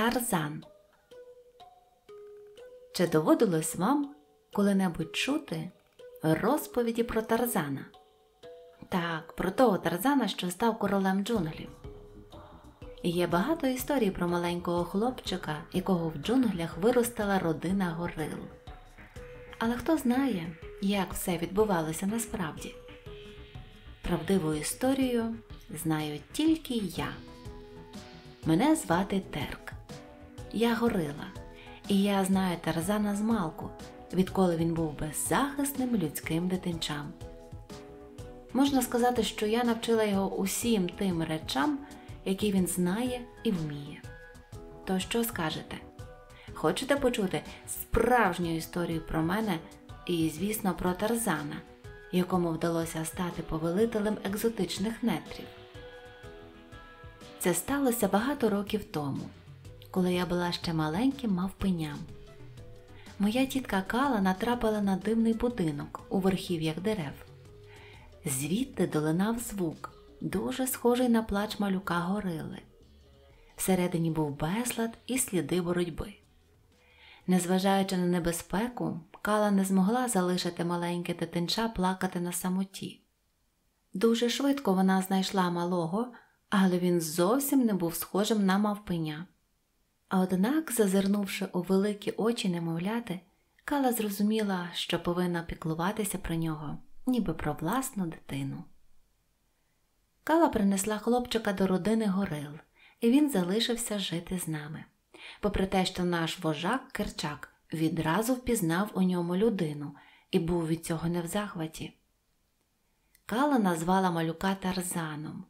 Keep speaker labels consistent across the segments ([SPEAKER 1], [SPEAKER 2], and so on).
[SPEAKER 1] Тарзан. Чи доводилось вам коли-небудь чути розповіді про Тарзана? Так, про того Тарзана, що став королем джунглів. Є багато історій про маленького хлопчика, якого в джунглях виростила родина горил. Але хто знає, як все відбувалося насправді? Правдиву історію знаю тільки я. Мене звати Терк. Я горила, і я знаю Тарзана з малку, відколи він був беззахисним людським дитинчам. Можна сказати, що я навчила його усім тим речам, які він знає і вміє. То що скажете? Хочете почути справжню історію про мене і, звісно, про Тарзана, якому вдалося стати повелителем екзотичних нетрів? Це сталося багато років тому, коли я була ще маленьким мавпиням. Моя тітка Кала натрапила на дивний будинок у верхів'ях дерев. Звідти долинав звук, дуже схожий на плач малюка горили. Всередині був безлад і сліди боротьби. Незважаючи на небезпеку, Кала не змогла залишити маленьке дитинча плакати на самоті. Дуже швидко вона знайшла малого, але він зовсім не був схожим на мавпеня. Однак, зазирнувши у великі очі немовляти, Кала зрозуміла, що повинна піклуватися про нього, ніби про власну дитину. Кала принесла хлопчика до родини горил, і він залишився жити з нами. Попри те, що наш вожак Керчак відразу впізнав у ньому людину і був від цього не в захваті. Кала назвала малюка Тарзаном.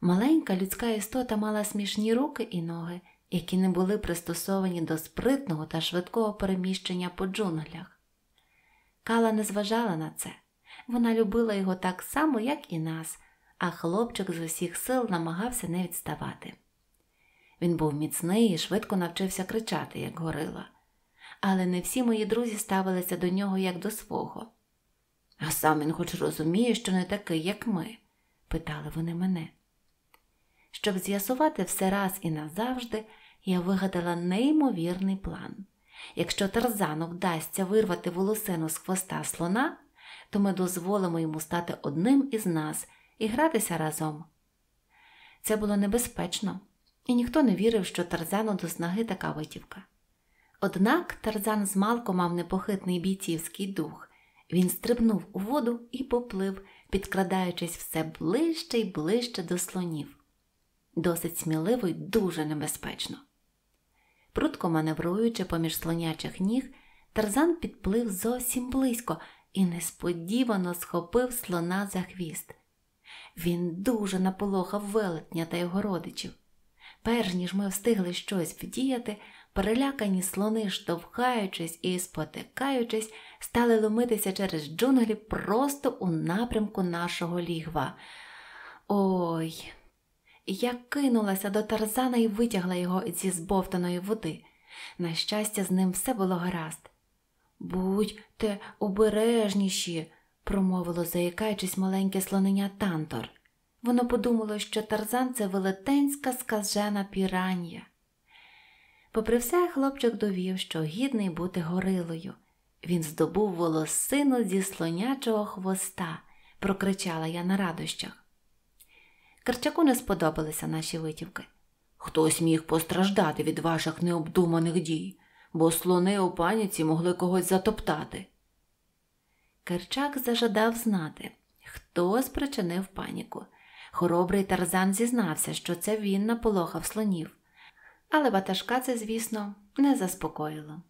[SPEAKER 1] Маленька людська істота мала смішні руки і ноги, які не були пристосовані до спритного та швидкого переміщення по джунглях. Кала не зважала на це. Вона любила його так само, як і нас, а хлопчик з усіх сил намагався не відставати. Він був міцний і швидко навчився кричати, як горила. Але не всі мої друзі ставилися до нього як до свого. А сам він хоч розуміє, що не такий, як ми? питали вони мене. Щоб з'ясувати все раз і назавжди, я вигадала неймовірний план. Якщо Тарзану вдасться вирвати волосину з хвоста слона, то ми дозволимо йому стати одним із нас і гратися разом. Це було небезпечно, і ніхто не вірив, що Тарзану до снаги така витівка. Однак Тарзан змалку мав непохитний бійцівський дух. Він стрибнув у воду і поплив, підкрадаючись все ближче й ближче до слонів. Досить сміливо й дуже небезпечно. Прутко маневруючи поміж слонячих ніг, Тарзан підплив зовсім близько і несподівано схопив слона за хвіст. Він дуже наполохав велетня та його родичів. Перш ніж ми встигли щось вдіяти, перелякані слони, штовхаючись і спотикаючись, стали ломитися через джунглі просто у напрямку нашого лігва. Ой! Я кинулася до Тарзана і витягла його зі збовтаної води. На щастя, з ним все було гаразд. Будьте обережніші, промовило, заїкаючись маленьке слонення Тантор. Воно подумало, що Тарзан це велетенська скажена пірання. Попри все, хлопчик довів, що гідний бути горилою. Він здобув волосину зі слонячого хвоста, прокричала я на радощах. Карчаку не сподобалися наші витівки. Хтось міг постраждати від ваших необдуманих дій, бо слони у паніці могли когось затоптати. Керчак зажадав знати, хто спричинив паніку. Хоробрий Тарзан зізнався, що це він наполохав слонів, але ватажка це, звісно, не заспокоїло.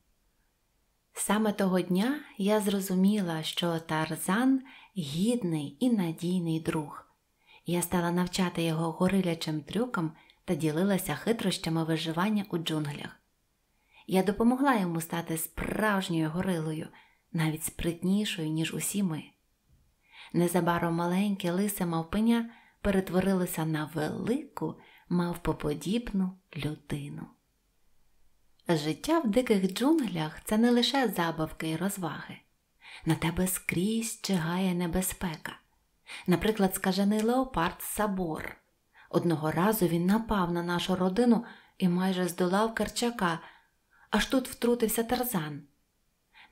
[SPEAKER 1] Саме того дня я зрозуміла, що Тарзан гідний і надійний друг. Я стала навчати його горилячим трюкам та ділилася хитрощами виживання у джунглях. Я допомогла йому стати справжньою горилою, навіть спритнішою, ніж усі ми. Незабаром маленьке лисе мавпеня перетворилося на велику, мавпоподібну людину. Життя в диких джунглях це не лише забавки і розваги. На тебе скрізь чигає небезпека. Наприклад, скажений леопард Сабор. Одного разу він напав на нашу родину і майже здолав Карчака, аж тут втрутився Тарзан.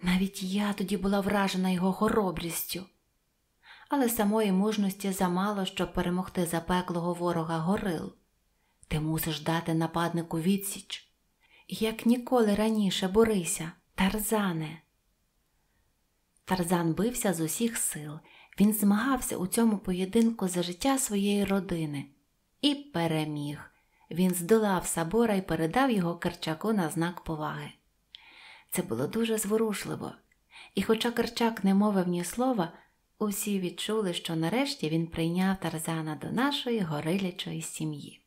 [SPEAKER 1] Навіть я тоді була вражена його хоробрістю, але самої мужності замало, щоб перемогти запеклого ворога горил. Ти мусиш дати нападнику відсіч. Як ніколи раніше борися, Тарзане. Тарзан бився з усіх сил. Він змагався у цьому поєдинку за життя своєї родини і переміг. Він здолав сабора і передав його Керчаку на знак поваги. Це було дуже зворушливо, і, хоча Керчак не мовив ні слова, усі відчули, що нарешті він прийняв Тарзана до нашої горилячої сім'ї.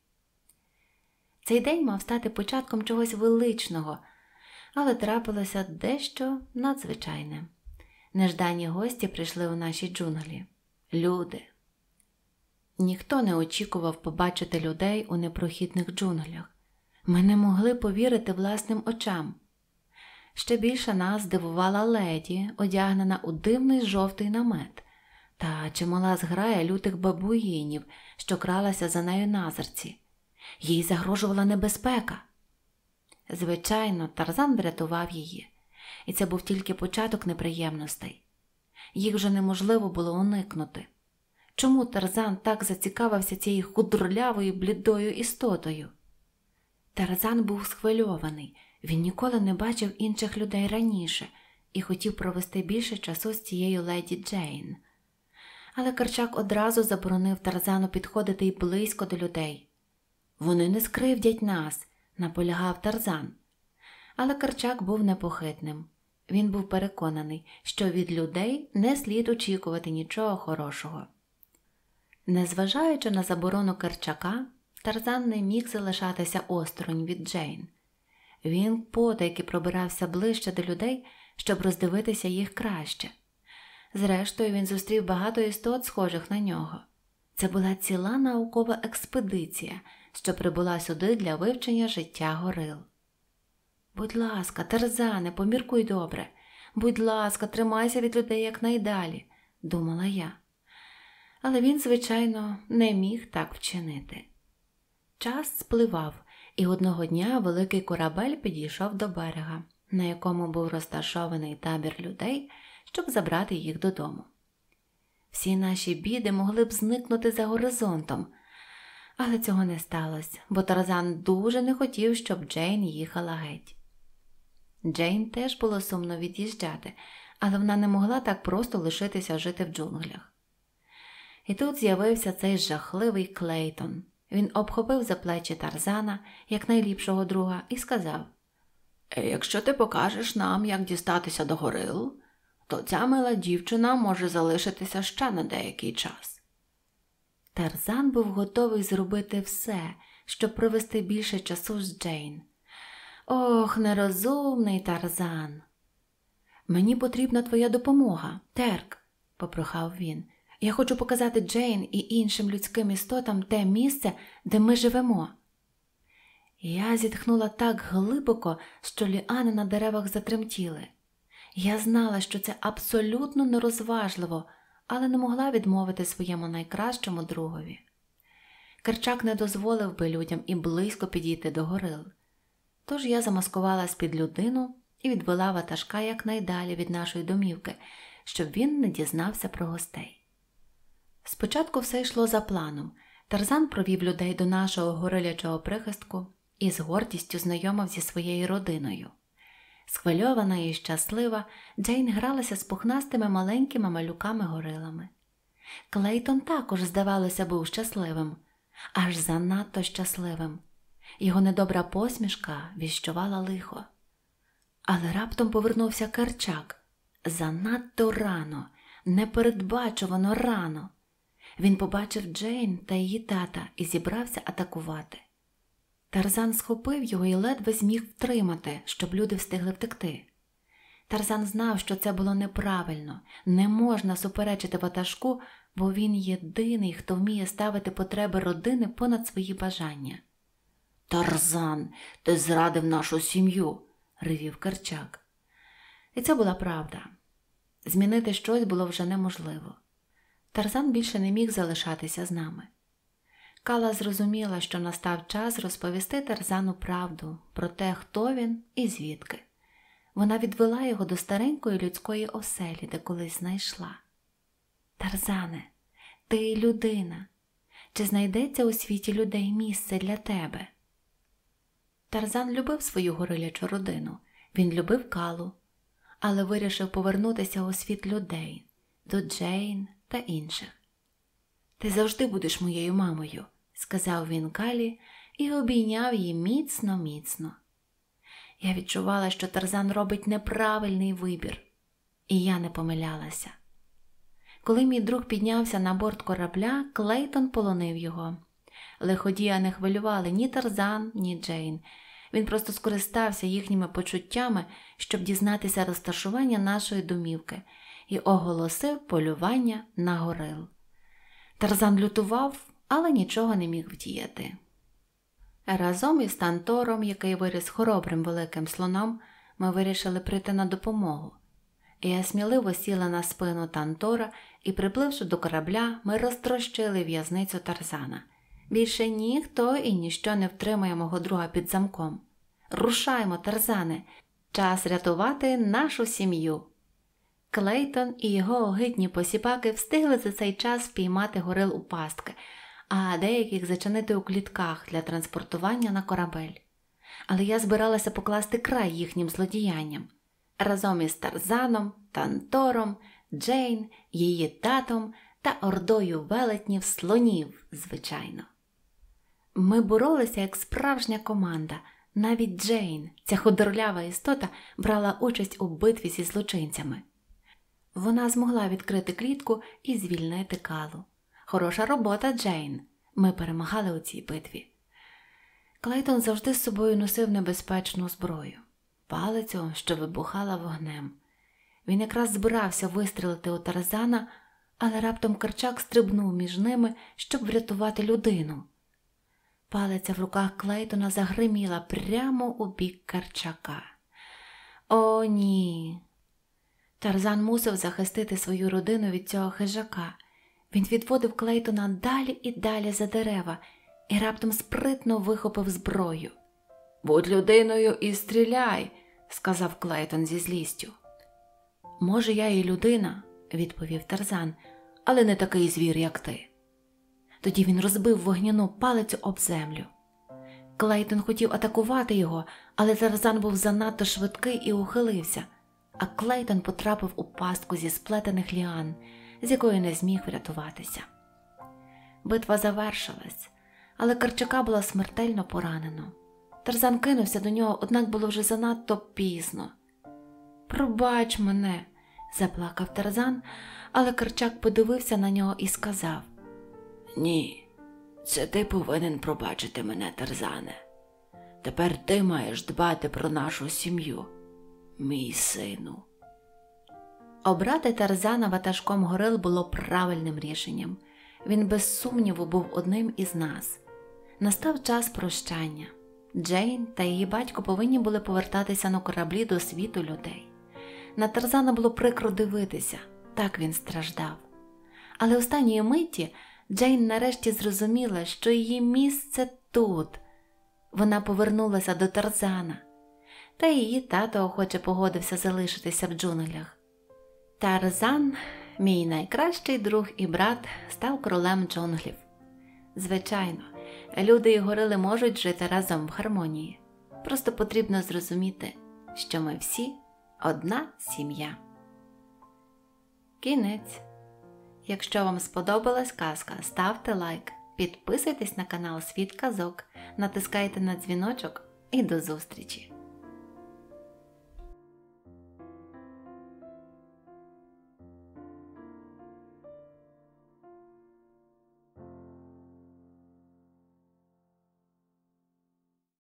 [SPEAKER 1] Цей день мав стати початком чогось величного, але трапилося дещо надзвичайне. Неждані гості прийшли у наші джунглі. Люди. Ніхто не очікував побачити людей у непрохідних джунглях. Ми не могли повірити власним очам. Ще більше нас здивувала леді, одягнена у дивний жовтий намет, та чимала зграя лютих бабуїнів, що кралася за нею назерці. Їй загрожувала небезпека. Звичайно, Тарзан врятував її, і це був тільки початок неприємностей. Їх вже неможливо було уникнути. Чому Тарзан так зацікавився цією худрлявою блідою істотою? Тарзан був схвильований, він ніколи не бачив інших людей раніше і хотів провести більше часу з цією леді Джейн. Але Карчак одразу заборонив Тарзану підходити й близько до людей. Вони не скривдять нас, наполягав Тарзан. Але Карчак був непохитним. Він був переконаний, що від людей не слід очікувати нічого хорошого. Незважаючи на заборону Керчака, Тарзан не міг залишатися осторонь від Джейн. Він потайки пробирався ближче до людей, щоб роздивитися їх краще. Зрештою, він зустрів багато істот, схожих на нього. Це була ціла наукова експедиція, що прибула сюди для вивчення життя горил. Будь ласка, Тарзане, поміркуй добре, будь ласка, тримайся від людей якнайдалі, думала я. Але він, звичайно, не міг так вчинити. Час спливав, і одного дня великий корабель підійшов до берега, на якому був розташований табір людей, щоб забрати їх додому. Всі наші біди могли б зникнути за горизонтом, але цього не сталося, бо Тарзан дуже не хотів, щоб Джейн їхала геть. Джейн теж було сумно від'їжджати, але вона не могла так просто лишитися жити в джунглях. І тут з'явився цей жахливий Клейтон. Він обхопив за плечі Тарзана як найліпшого друга і сказав: «Е, Якщо ти покажеш нам, як дістатися до горил, то ця мила дівчина може залишитися ще на деякий час. Тарзан був готовий зробити все, щоб провести більше часу з Джейн. Ох, нерозумний Тарзан. Мені потрібна твоя допомога, Терк, попрохав він. Я хочу показати Джейн і іншим людським істотам те місце, де ми живемо. Я зітхнула так глибоко, що ліани на деревах затремтіли. Я знала, що це абсолютно нерозважливо, але не могла відмовити своєму найкращому другові. Керчак не дозволив би людям і близько підійти до горил. Тож я замаскувалась під людину і відвела ватажка якнайдалі від нашої домівки, щоб він не дізнався про гостей. Спочатку все йшло за планом. Тарзан провів людей до нашого горилячого прихистку і з гордістю знайомив зі своєю родиною. Схвильована і щаслива, Джейн гралася з пухнастими маленькими малюками-горилами. Клейтон також, здавалося, був щасливим, аж занадто щасливим. Його недобра посмішка віщувала лихо. Але раптом повернувся Керчак занадто рано, непередбачувано рано. Він побачив Джейн та її тата і зібрався атакувати. Тарзан схопив його і ледве зміг втримати, щоб люди встигли втекти. Тарзан знав, що це було неправильно, не можна суперечити ватажку, бо він єдиний, хто вміє ставити потреби родини понад свої бажання. Тарзан, ти зрадив нашу сім'ю, ривів Керчак. І це була правда. Змінити щось було вже неможливо. Тарзан більше не міг залишатися з нами. Кала зрозуміла, що настав час розповісти Тарзану правду про те, хто він і звідки. Вона відвела його до старенької людської оселі, де колись знайшла. Тарзане, ти людина. Чи знайдеться у світі людей місце для тебе? Тарзан любив свою горилячу родину, він любив калу, але вирішив повернутися у світ людей, до Джейн та інших. Ти завжди будеш моєю мамою, сказав він Калі і обійняв її міцно, міцно. Я відчувала, що Тарзан робить неправильний вибір, і я не помилялася. Коли мій друг піднявся на борт корабля, Клейтон полонив його. Лиходія не хвилювали ні Тарзан, ні Джейн. Він просто скористався їхніми почуттями, щоб дізнатися розташування нашої домівки, і оголосив полювання на горил. Тарзан лютував, але нічого не міг вдіяти. Разом із Тантором, який виріс хоробрим великим слоном, ми вирішили прийти на допомогу. Я сміливо сіла на спину Тантора і, припливши до корабля, ми розтрощили в'язницю Тарзана. Більше ніхто і ніщо не втримує мого друга під замком. Рушаймо, Тарзане, час рятувати нашу сім'ю. Клейтон і його огидні посіпаки встигли за цей час впіймати горил у пастки, а деяких зачинити у клітках для транспортування на корабель. Але я збиралася покласти край їхнім злодіянням разом із Тарзаном, Тантором, Джейн, її татом та ордою велетнів слонів, звичайно. Ми боролися як справжня команда. Навіть Джейн, ця худорлява істота, брала участь у битві зі злочинцями. Вона змогла відкрити клітку і звільнити калу. Хороша робота, Джейн. Ми перемагали у цій битві. Клейтон завжди з собою носив небезпечну зброю, палицю, що вибухала вогнем. Він якраз збирався вистрілити у Тарзана, але раптом Карчак стрибнув між ними, щоб врятувати людину. Палиця в руках Клейтона загриміла прямо у бік Карчака. О, ні. Тарзан мусив захистити свою родину від цього хижака. Він відводив Клейтона далі і далі за дерева і раптом спритно вихопив зброю. Будь людиною і стріляй, сказав Клейтон зі злістю. Може, я і людина, відповів Тарзан, але не такий звір, як ти. Тоді він розбив вогняну палицю об землю. Клейтон хотів атакувати його, але Тарзан був занадто швидкий і ухилився, а Клейтон потрапив у пастку зі сплетених ліан, з якої не зміг врятуватися. Битва завершилась, але Карчака було смертельно поранено. Тарзан кинувся до нього, однак було вже занадто пізно. Пробач мене, заплакав Тарзан, але Карчак подивився на нього і сказав ні, це ти повинен пробачити мене, Тарзане. Тепер ти маєш дбати про нашу сім'ю, мій сину. Обрати Тарзана ватажком горил було правильним рішенням. Він без сумніву був одним із нас. Настав час прощання. Джейн та її батько повинні були повертатися на кораблі до світу людей. На Тарзана було прикро дивитися, так він страждав. Але останньої миті Джейн нарешті зрозуміла, що її місце тут. Вона повернулася до Тарзана, та її тато охоче погодився залишитися в джунглях. Тарзан, мій найкращий друг і брат, став королем джунглів. Звичайно, люди і горили можуть жити разом в гармонії. Просто потрібно зрозуміти, що ми всі одна сім'я. Кінець. Якщо вам сподобалась казка, ставте лайк, підписуйтесь на канал Світ Казок, натискайте на дзвіночок і до зустрічі!